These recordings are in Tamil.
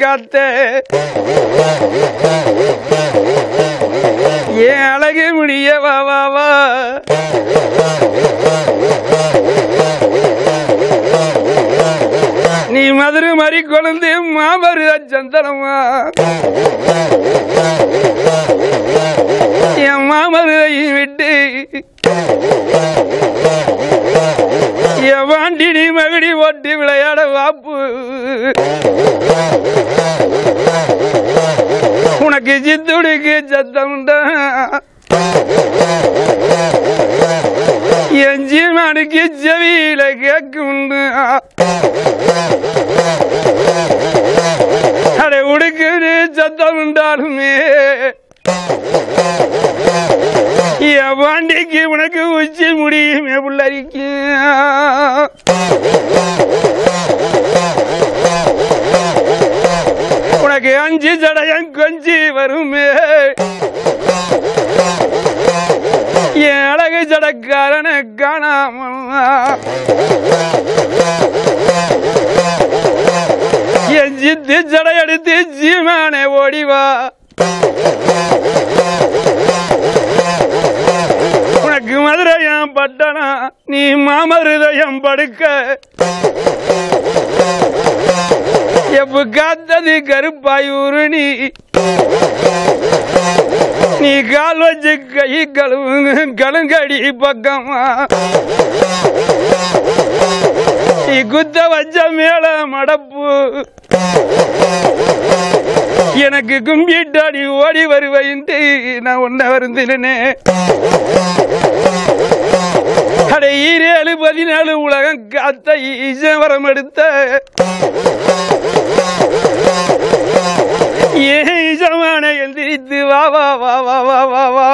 காத்த ஏன் அழகு முடிய வா வா வா நீ மதுரை மாதிரி கொழுந்து மாமரு சந்தனமா என் மாமருதையும் விட்டு என் வாண்டினி நீ ஓட்டி விளையாட வாப்பு. உனக்கு சித்துடிக்கு சித்துடுக்கு சத்தம்டா என் ஜீவனுக்கு செவியில கேக்குண்டு. அடே உடுக்கு சத்தம் உண்டாலுமே. என் வாண்டிக்கு உனக்கு உச்சி முடியுமே புள்ளரிக்கு. உனக்கு அஞ்சு ஜடையம் கொஞ்சி வருமே. என் அழகு ஜடக்காரன என் ஜித்து ஜடையெடுத்து ஜீமானே ஓடிவா. உனக்கு மதுரையம் பட்டனா நீ மாமருதயம் படுக்க. எப்ப காத்தது கருப்பாயூரு நீ. நீ கால் வச்சு கை கழுவு கழுங்கடி பக்கமா. நீ குத்த வச்ச மேல மடப்பு. எனக்கு கும்பிட்டாடி ஓடி வருவைன்ட்டு நான் ஒன்ன வருந்தினே அட ஈரேழு பதினாலு உலகம் காத்த ஈசவரம் எடுத்த. ஏ ஈசமான எந்திரித்து வா வா வா வா வா வா வா.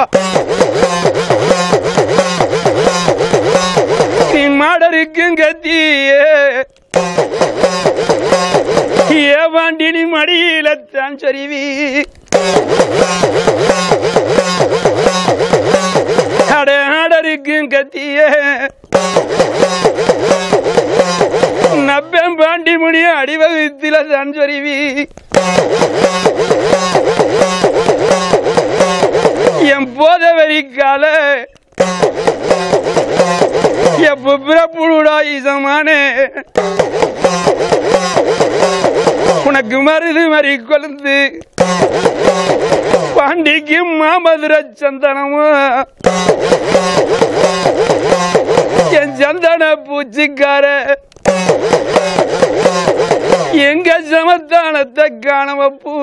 நீ மாடருக்கும் கத்தியே. ஏவாண்டி நீ மடியில தான் சொருவி. அட ஆடருக்கும் கத்திய. நப்பம் பாண்டி முடிய அடிவகுத்தில தான் சொருவி என் போதவரி கால எப்ப பிறப்புடா ஈசமானே உனக்கு மருது மறி கொழுந்து. பாண்டிக்கு மாமதுர சந்தனமும் என் சந்தன பூச்சிக்கார. எங்க சமத்தானத்தை காணவப்பூ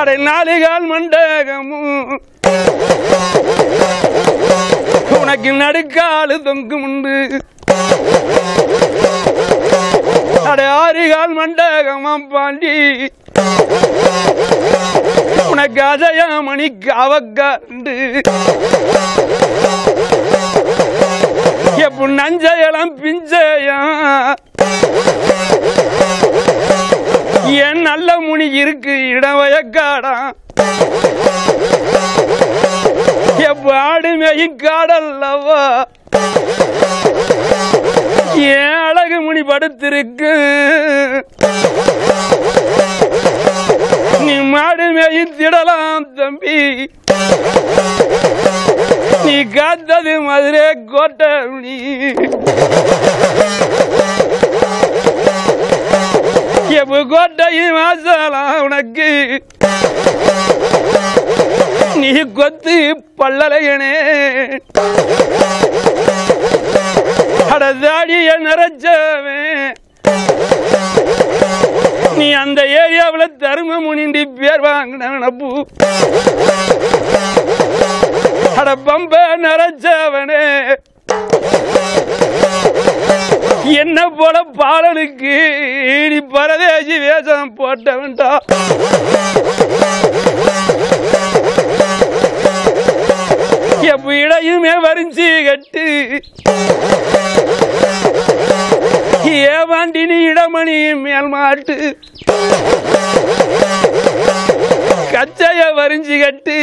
அடை நாலு மண்டகமும். எனக்கு நடுக்காலு தொங்கும் உண்டு. அட ஆறு கால் மண்டகமாம் பாண்டி. உனக்கு அஜயமணி அவக்காண்டு. எப்போ நஞ்சையெல்லாம் பிஞ்சையம் என் நல்ல முனி இருக்கு இடம் வயக்காடா எப்ப ஏன் அழகு முனி படுத்திருக்கு நீ மாடு மேய்த்திடலாம் தம்பி. நீ காத்தது மதுரை கோட்டை நீ எப்ப கோட்டையும் வாசலாம் உனக்கு? நீ கொத்து பல்லலையனே. அடதாடிய நிறைச்சவே. நீ அந்த ஏரியாவில் தரும முனிண்டி பேர் வாங்கின பூ. அட பம்ப நிறைச்சவனே. என்ன போல பாலனுக்கு நீ பரதேசி வேஷம் போட்டவன்டா எப்ப இடையுமே வரிஞ்சி கட்டு ஏவாண்டி நீ இடமணி மேல் மாட்டு கச்சைய வரிஞ்சி கட்டு.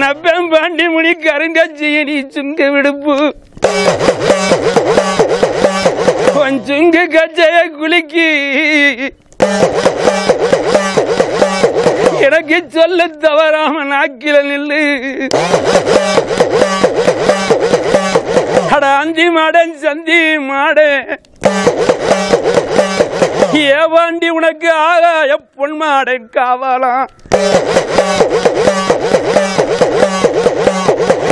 நப்பம் பாண்டி முடி கருங்கச்சி நீ சுங்க விடுப்பு. கொஞ்சுங்கு கச்சைய குலுக்கி எனக்கு சொல்ல தவறாம நாக்கில நில்லு. அட அந்தி மாடன் சந்தி மாடன். ஏவாண்டி உனக்கு ஆகாய பொன்மாடை காவலாம்.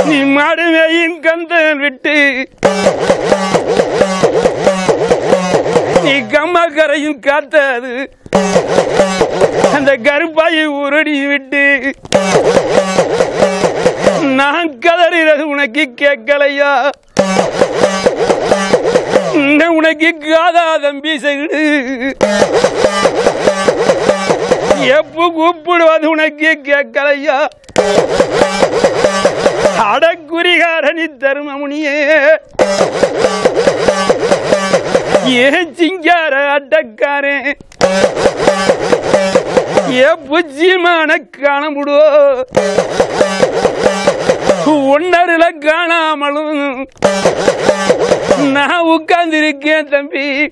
நீ மாடுமையின் கந்தன் விட்டு நீ கம்மக்கரையும் காத்தாது. அந்த கருப்பாயை உருடி விட்டு நான் கதறிறது உனக்கு கேட்கலையா? இன்னும் உனக்கு காதா தம்பி சகிடு எப்போ கூப்பிடுவது உனக்கு கேட்கலையா? அடக்குரிகாரணி தருமமுனியே. ஏன் சிங்கார அட்டக்காரன் ஏ புஜ்ஜிமான காணமுடுவோ ஒன்னரில காணாமலும். நான் உட்கார்ந்திருக்கேன் தம்பி.